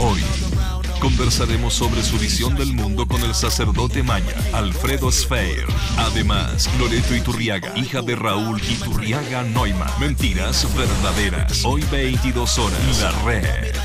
Hoy conversaremos sobre su visión del mundo con el sacerdote maya, Alfredo Sfeir. Además, Loreto Iturriaga, hija de Raúl Iturriaga Neumann. Mentiras verdaderas. Hoy 22 horas. La red.